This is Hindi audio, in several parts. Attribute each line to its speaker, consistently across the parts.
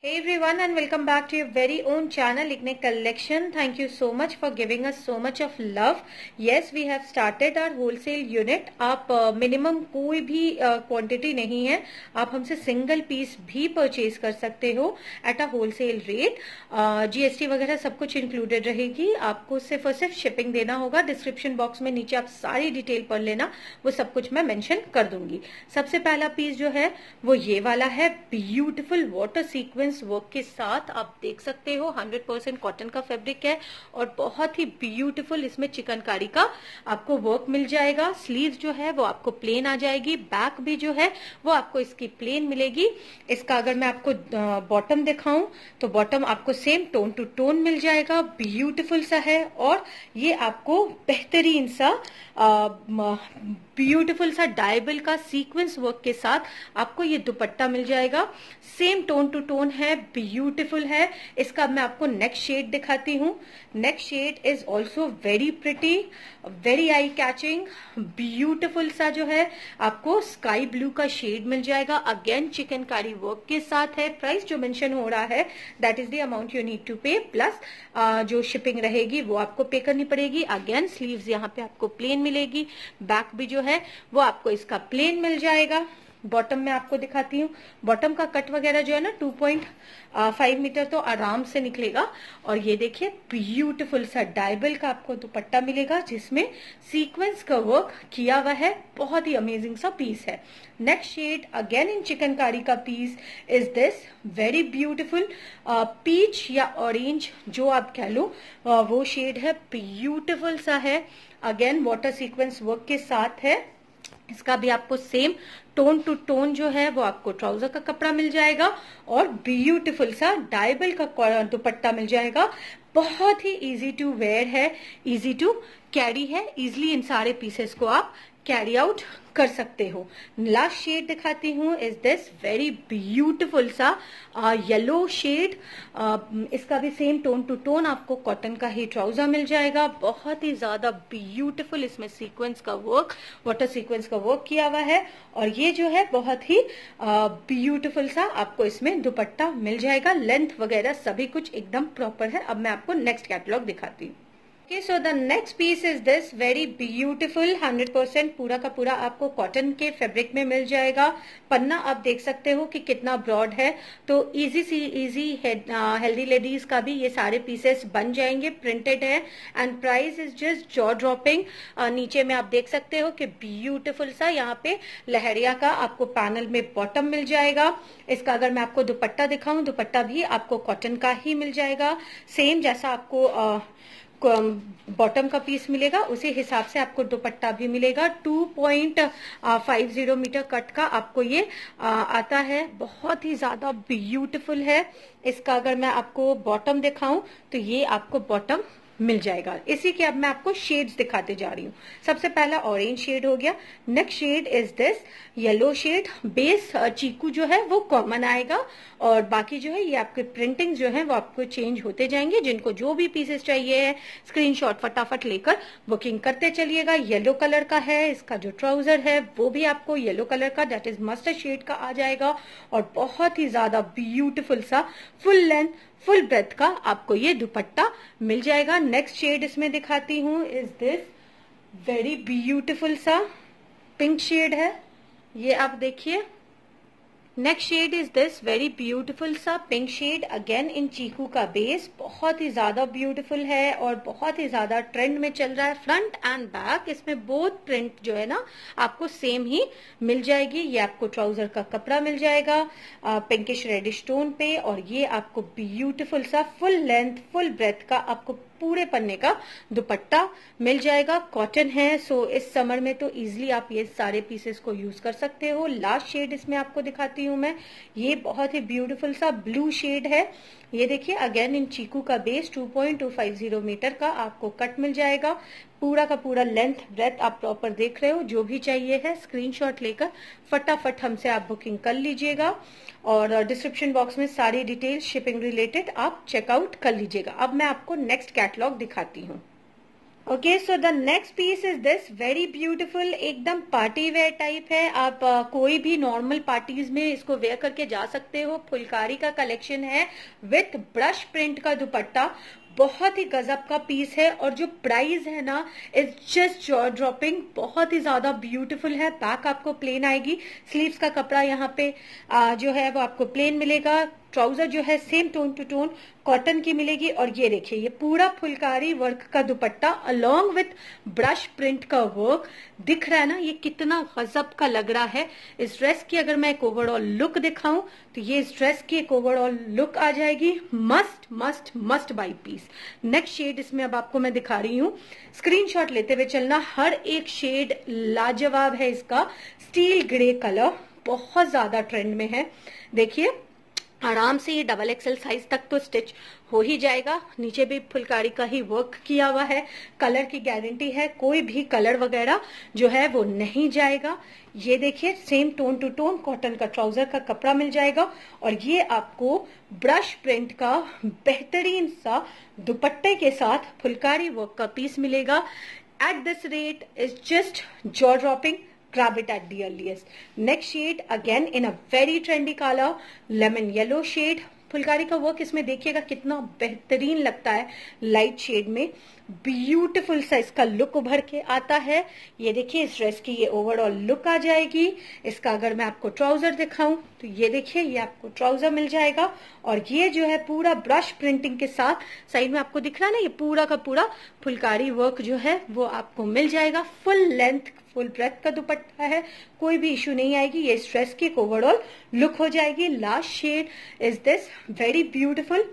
Speaker 1: Hey everyone and welcome back to your very own channel Ignite Collection. Thank you so much for giving us so much of love. Yes, we have started our wholesale unit. आप मिनिमम uh, कोई भी क्वांटिटी uh, नहीं है. आप हमसे सिंगल पीस भी परचेज कर सकते हो at a wholesale rate GST वगैरह सब कुछ इंक्लूडेड रहेगी. आपको सिर्फ़ और सिर्फ़ शिपिंग देना होगा. डिस्क्रिप्शन बॉक्स में नीचे आप सारी डिटेल पढ़ लेना. वो सब कुछ मैं मेंशन कर दूँगी. सबसे पहला पीस जो है वो ये वाला है. Beautiful water sequence sequence work के साथ आप देख सकते हो 100 परसेंट कॉटन का फैब्रिक है और बहुत ही ब्यूटीफुल इसमें चिकनकारी का आपको वर्क मिल जाएगा। स्लीव जो है वो आपको प्लेन आ जाएगी बैक भी जो है वो आपको इसकी प्लेन मिलेगी। इसका अगर मैं आपको बॉटम दिखाऊँ तो बॉटम आपको सेम टोन टू टोन मिल जाएगा ब्यूटीफुल सा है और ये आपको बेहतरीन सा ब्यूटीफुल सा डायबल का सीक्वेंस वर्क के साथ आपको ये दुपट्टा मिल जाएगा। सेम टोन टू टोन है ब्यूटीफुल है। इसका मैं आपको नेक्स्ट शेड दिखाती हूँ। Next shade is also very pretty very eye catching beautiful सा जो है, आपको स्काई ब्लू का शेड मिल जाएगा। अगेन चिकनकारी वर्क के साथ है। प्राइस जो मेंशन हो रहा है that is the amount you need to pay plus जो शिपिंग रहेगी, वो आपको पे करनी पड़ेगी। अगेन स्लीव्स यहाँ पे आपको प्लेन मिलेगी। बैक भी जो है वो आपको इसका प्लेन मिल जाएगा। बॉटम में आपको दिखाती हूँ। बॉटम का कट वगैरह जो है ना 2.5 मीटर तो आराम से निकलेगा। और ये देखिए ब्यूटीफुल सा डायबल का आपको दुपट्टा मिलेगा जिसमें सीक्वेंस का वर्क किया हुआ है। बहुत ही अमेजिंग सा पीस है। Next shade again in chikankari का piece is this very beautiful peach या ऑरेंज जो आप कह लो uh, वो शेड है। ब्यूटिफुल सा है। अगेन वाटर सीक्वेंस वर्क के साथ है। इसका भी आपको सेम टोन टू टोन जो है, वो आपको ट्राउज़र का कपड़ा मिल जाएगा और ब्यूटीफुल सा डायबल का दुपट्टा मिल जाएगा। बहुत ही इजी टू वेयर है इजी टू कैरी है इजिली इन सारे पीसेस को आप कैरी आउट कर सकते हो। लास्ट शेड दिखाती हूँ इज़ दिस वेरी ब्यूटिफुल सा येलो शेड इसका भी सेम टोन टू टोन आपको कॉटन का ही ट्राउज़र मिल जाएगा। बहुत ही ज़्यादा ब्यूटिफुल इसमें सीक्वेंस का वर्क वाटर सीक्वेंस का वर्क किया हुआ है। और ये जो है, बहुत ही ब्यूटिफुल सा आपको इसमें दुपट्टा मिल जाएगा। लेंथ वगैरह सभी कुछ एकदम प्रॉपर है। अब मैं आपको नेक्स्ट कैटलॉग दिखाती हूँ। Okay so the next piece is this very beautiful 100 percent पूरा का पूरा आपको कॉटन के फैब्रिक में मिल जाएगा। पन्ना आप देख सकते हो कि कितना ब्रॉड है। तो easy see easy healthy ladies का भी ये सारे पीसेस बन जाएँगे प्रिंटेड है। And price is just jaw dropping नीचे में आप देख सकते हो कि ब्यूटिफुल सा यहाँ पे लहरिया का आपको पैनल में बॉटम मिल जाएगा। इसका अगर मैं आपको दुपट्टा दिखाऊँ दुपट्टा भी आपको कॉटन का ही मिल जाएगा। सेम जैसा आपको uh, बॉटम का पीस मिलेगा, उसी हिसाब से आपको दुपट्टा भी मिलेगा। 2.50 मीटर कट का आपको ये आता है। बहुत ही ज़्यादा ब्यूटीफुल है। इसका अगर मैं आपको बॉटम दिखाऊँ तो ये आपको बॉटम मिल जाएगा। इसी के अब मैं आपको शेड्स दिखाते जा रही हूँ। सबसे पहला ऑरेंज शेड हो गया। Next shade is this yellow shade base चीकू जो है, वो कॉमन आएगा। और बाकी जो है, ये आपके प्रिंटिंग जो है, वो आपको चेंज होते जाएँगे। जिनको जो भी पीसेस चाहिए है स्क्रीनशॉट फटाफट लेकर बुकिंग करते चलिएगा। येलो कलर का है, इसका जो ट्राउज़र है, वो भी आपको येलो कलर का दैट इज़ मस्टर्ड शेड का आ जाएगा। और बहुत ही ज़्यादा ब्यूटिफुल सा फुल लेंथ फुल ब्रेथ का आपको ये दुपट्टा मिल जाएगा। नेक्स्ट शेड इसमें दिखाती हूँ। इज़ दिस वेरी ब्यूटिफुल सा पिंक शेड है। ये आप देखिए। Next shade is this very beautiful सा पिंक शेड अगेन इन चीकू का बेस बहुत ही ज़्यादा ब्यूटीफुल है और बहुत ही ज़्यादा ट्रेंड में चल रहा है। फ्रंट एंड बैक इसमें बोथ प्रिंट जो है ना, आपको सेम ही मिल जाएगी। ये आपको ट्राउज़र का कपड़ा मिल जाएगा पिंकिश रेडिश टोन पे और ये आपको ब्यूटीफुल सा फुल लेंथ फुल ब्रेथ का आपको पूरे पन्ने का दुपट्टा मिल जाएगा। कॉटन है सो इस समर में तो इजिली आप ये सारे पीसेस को यूज़ कर सकते हो। लास्ट शेड इसमें आपको दिखाती हूँ मैं। ये बहुत ही ब्यूटीफुल सा ब्लू शेड है। ये देखिए अगेन इन चीकू का बेस 2.250 मीटर का आपको कट मिल जाएगा। पूरा का पूरा लेंथ ब्रेथ आप प्रॉपर देख रहे हो। जो भी चाहिए है स्क्रीनशॉट लेकर फटाफट हमसे आप बुकिंग कर लीजिएगा। और डिस्क्रिप्शन बॉक्स में सारी डिटेल शिपिंग रिलेटेड आप चेकआउट कर लीजिएगा। अब मैं आपको नेक्स्ट कैटलॉग दिखाती हूँ। Okay so the next piece is this very beautiful एकदम पार्टी वेयर टाइप है। आप uh, कोई भी नॉर्मल पार्टीज़ में इसको वेयर करके जा सकते हो। फुलकारी का कलेक्शन है। विथ ब्रश प्रिंट का दुपट्टा। बहुत ही गजब का पीस है और जो प्राइस है ना इज़ जस्ट जॉ ड्रॉपिंग बहुत ही ज़्यादा ब्यूटीफुल है। बैक आपको प्लेन आएगी। स्लीव्स का कपड़ा यहाँ पे आ, जो है वो आपको प्लेन मिलेगा। ट्राउज़र जो है same tone to tone cotton की मिलेगी और ये देखिए ये पूरा फुलकारी वर्क का dupatta along with brush print का वर्क दिख रहा है ना ये कितना गजब का लग रहा है। इस ड्रेस की अगर मैं एक ओवरऑल लुक दिखाऊँ तो ये इस ड्रेस की एक ओवरऑल लुक आ जाएगी। Must must must buy piece next shade इसमें अब आपको मैं दिखा रही हूँ। स्क्रीनशॉट लेते हुए चलना, हर एक शेड लाजवाब है इसका। स्टील ग्रे कलर बहुत ज़्यादा ट्रेंड में है। देखिए आराम से ये डबल एक्सएल साइज़ तक तो स्टिच हो ही जाएगा। नीचे भी फुलकारी का ही वर्क किया हुआ है। कलर की गारंटी है, कोई भी कलर वगैरह जो है वो नहीं जाएगा। ये देखिए same tone to tone cotton का ट्राउज़र का कपड़ा मिल जाएगा और ये आपको ब्रश प्रिंट का बेहतरीन सा दुपट्टे के साथ फुलकारी वर्क का पीस मिलेगा। At this rate is just jaw dropping grab it at the earliest. Next shade again in a very trendy color, lemon yellow shade. Phulkari का वर्क इसमें देखिएगा कितना बेहतरीन लगता है लाइट शेड में ब्यूटीफुल सा इसका लुक उभर के आता है ये देखिए इस ड्रेस की ये ओवरऑल लुक आ जाएगी इसका अगर मैं आपको ट्राउज़र दिखाऊँ तो ये देखिए, ये आपको ट्राउज़र मिल जाएगा और ये जो है पूरा ब्रश प्रिंटिंग के साथ साइड में आपको दिख रहा है ना, ये पूरा का पूरा फुलकारी वर्क जो है वो आपको मिल जाएगा। फुल लेंथ फुल ब्रेथ का दुपट्टा है, कोई भी इश्यू नहीं आएगी। ये स्ट्रेस की ओवरऑल लुक हो जाएगी। Last shade is this very beautiful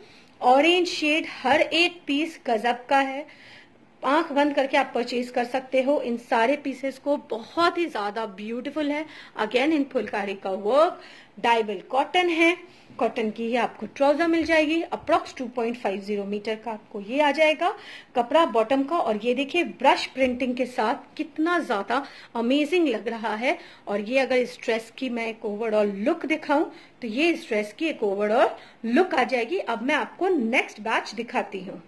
Speaker 1: orange shade हर एक पीस गजब का है। आँख बंद करके आप परचेज कर सकते हो। इन सारे पीसेस को बहुत ही ज़्यादा ब्यूटीफुल है। अगेन इन फुलकारी का वर्क डाइबल कॉटन है। कॉटन की ही आपको ट्राउज़र मिल जाएगी। अप्रोक्स 2.50 मीटर का आपको ये आ जाएगा। कपड़ा बॉटम का और ये देखिए ब्रश प्रिंटिंग के साथ कितना ज़्यादा अमेजिंग लग रहा है। और ये अगर इस ड्रेस की मैं एक ओवरऑल लुक दिखाऊँ तो ये इस ड्रेस की एक ओवरऑल लुक आ जाएगी। अब मैं आपको नेक्स्ट बैच दिखाती हूँ।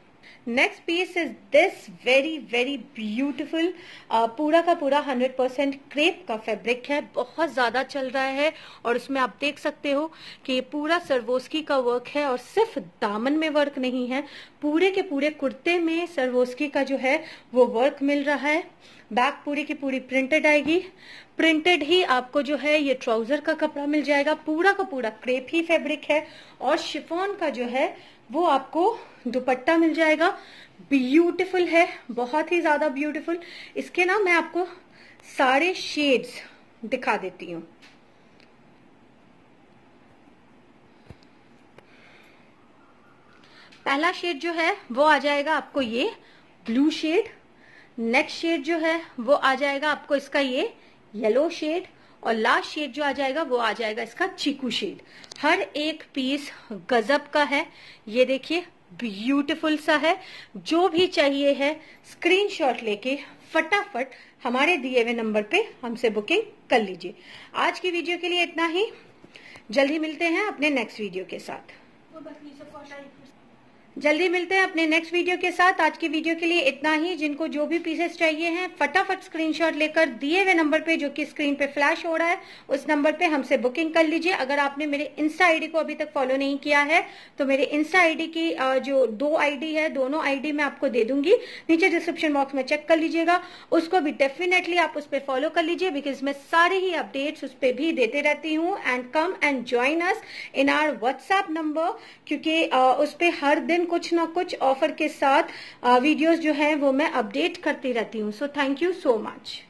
Speaker 1: Next piece is this very very beautiful पूरा का पूरा 100 परसेंट क्रेप का फेब्रिक है। बहुत ज़्यादा चल रहा है और उसमें आप देख सकते हो कि ये पूरा सरवोस्की का वर्क है और सिर्फ़ दामन में वर्क नहीं है। पूरे के पूरे कुर्ते में सरवोस्की का जो है, वो वर्क मिल रहा है। बैक पूरी की पूरी प्रिंटेड आएगी। प्रिंटेड ही आपको जो है ये ट्राउज़र का कपड़ा मिल जाएगा। पूरा का पूरा क्रेप ही फैब्रिक है और शिफोन का जो है वो आपको दुपट्टा मिल जाएगा। ब्यूटीफुल है, बहुत ही ज़्यादा ब्यूटीफुल इसके ना मैं आपको सारे शेड्स दिखा देती हूँ। पहला शेड जो है वो आ जाएगा आपको ये ब्लू शेड नेक्स्ट शेड जो है, वो आ जाएगा आपको इसका ये येलो शेड और लास्ट शेड जो आ जाएगा, वो आ जाएगा इसका चीकू शेड हर एक पीस गजब का है. ये देखिए ब्यूटीफुल सा है. जो भी चाहिए है स्क्रीनशॉट लेके फटाफट हमारे दिए हुए नंबर पे हमसे बुकिंग कर लीजिए. आज की वीडियो के लिए इतना ही. जल्दी मिलते हैं अपने नेक्स्ट वीडियो के साथ. जल्दी मिलते हैं अपने नेक्स्ट वीडियो के साथ। आज की वीडियो के लिए इतना ही। जिनको जो भी पीसेस चाहिए हैं, फटाफट स्क्रीनशॉट लेकर दिए हुए नंबर पे, जो कि स्क्रीन पे फ्लैश हो रहा है, उस नंबर पे हमसे बुकिंग कर लीजिए। अगर आपने मेरे इंस्टा आईडी को अभी तक फॉलो नहीं किया है तो मेरे इंस्टा आईडी की जो दो आईडी है, दोनों आईडी मैं आपको दे दूँगी। नीचे डिस्क्रिप्शन बॉक्स में चेक कर लीजिएगा। उसको भी डेफिनेटली आप उस पर फॉलो कर लीजिए बिकॉज़ मैं सारे ही अपडेट्स उस पर भी देते रहती हूँ। And come and join us in our WhatsApp number क्योंकि उस पर हर दिन कुछ ना कुछ ऑफ़र के साथ वीडियोस जो है वो मैं अपडेट करती रहती हूँ। So thank you so much